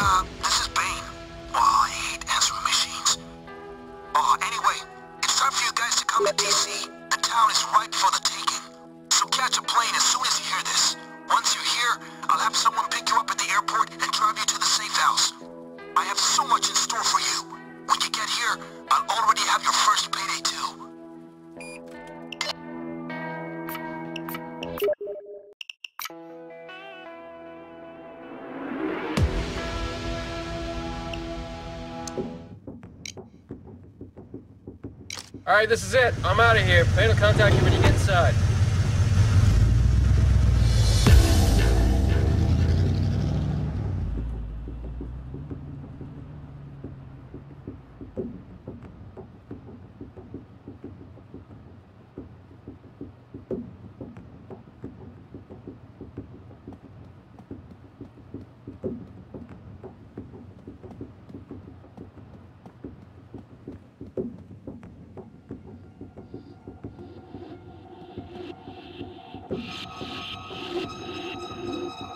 Uh, this is Bain. Oh, I hate answering machines. Oh, anyway, it's time for you guys to come to DC. The town is ripe for the taking. So catch a plane as soon as you hear this. Once you're here, I'll have someone pick you up at the airport and drive you to the safe house. I have so much in store for you. When you get here, I'll already have your first payday too. All right, this is it. I'm out of here. Bain will contact you when you get inside.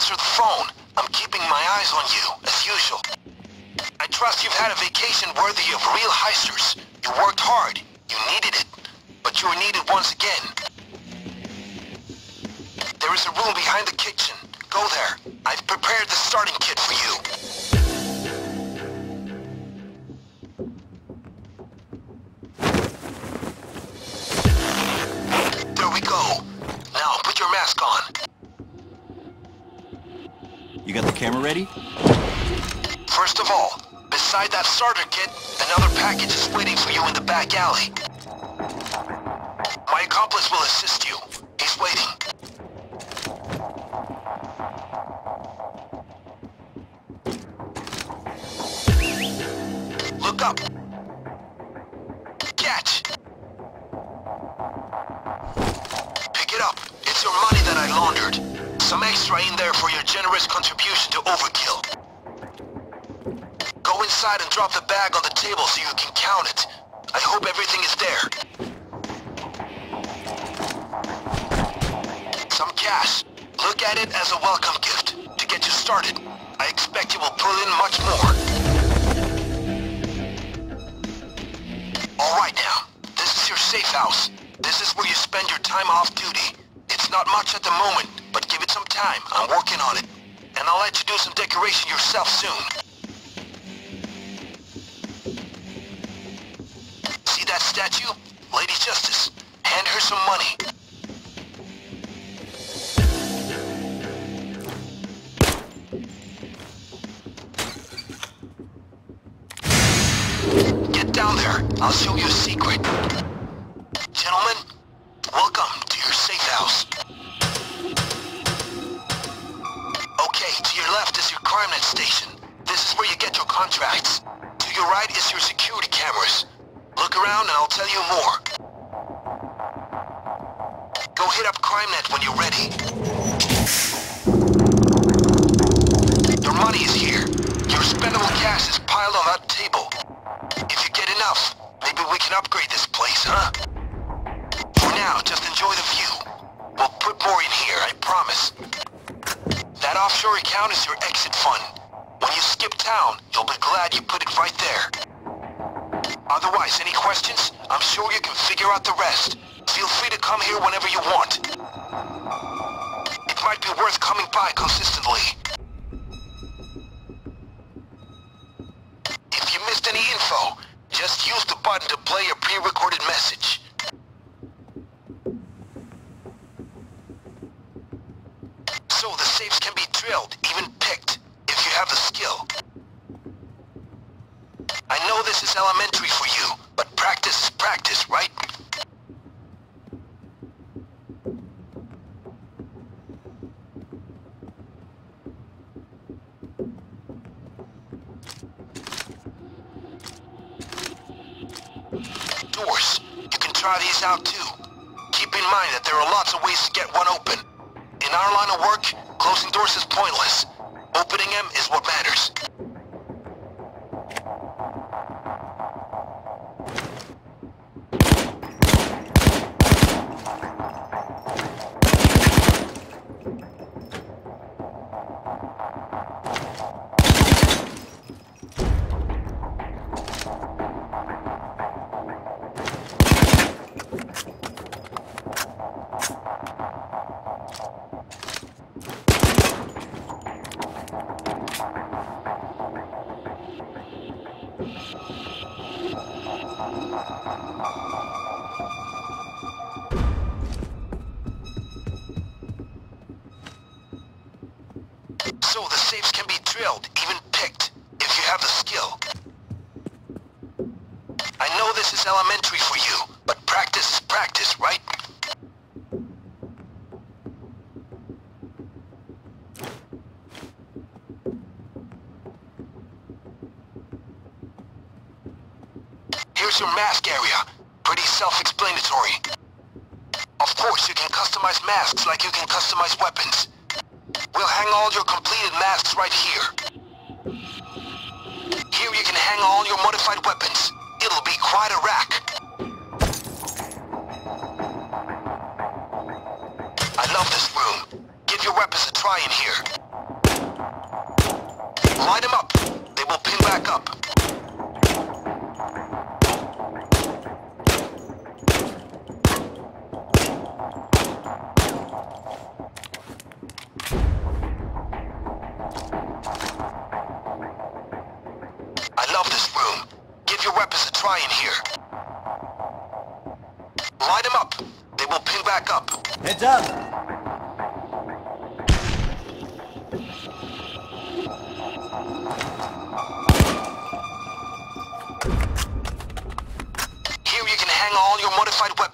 answer the phone. I'm keeping my eyes on you, as usual. I trust you've had a vacation worthy of real heisters. You worked hard. You needed it. But you were needed once again. There is a room behind the kitchen. Go there. I've prepared the starting kit for you. Camera ready? First of all, beside that starter kit, another package is waiting for you in the back alley. My accomplice will assist you. He's waiting. Look up. Catch. Pick it up. It's your money that I laundered. Some extra in there for your generous contribution to Overkill. Go inside and drop the bag on the table so you can count it. I hope everything is there. Some cash. Look at it as a welcome gift to get you started. I expect you will pull in much more. All right now, this is your safe house. This is where you spend your time off duty. It's not much at the moment, time. I'm working on it. And I'll let you do some decoration yourself soon. See that statue? Lady Justice. Hand her some money. Get down there. I'll show you a secret. Get your contracts. To your right is your security cameras. Look around and I'll tell you more. Go hit up CrimeNet when you're ready. Your money is here. Your spendable cash is piled on that table. If you get enough, maybe we can upgrade this place, huh? For now, just enjoy the view. We'll put more in here, I promise. That offshore account is your exit fund. When you skip town, you'll be glad you put it right there. Otherwise, any questions? I'm sure you can figure out the rest. Feel free to come here whenever you want. It might be worth coming by consistently. If you missed any info, just use the button to play a pre-recorded message. Is elementary for you, but practice is practice, right? Doors. You can try these out too. Keep in mind that there are lots of ways to get one open. In our line of work, closing doors is pointless. Opening them is what matters. So the safes can be drilled, even picked, if you have the skill. I know this is elementary for you, but practice is practice, right? Your mask area. Pretty self-explanatory. Of course, you can customize masks like you can customize weapons. We'll hang all your completed masks right here. Here you can hang all your modified weapons. It'll be quite a rack. I love this room. Give your weapons a try in here. Light them up. They will ping back up. Give your weapons a try in here. Light them up. They will ping back up. Heads up! Here you can hang all your modified weapons.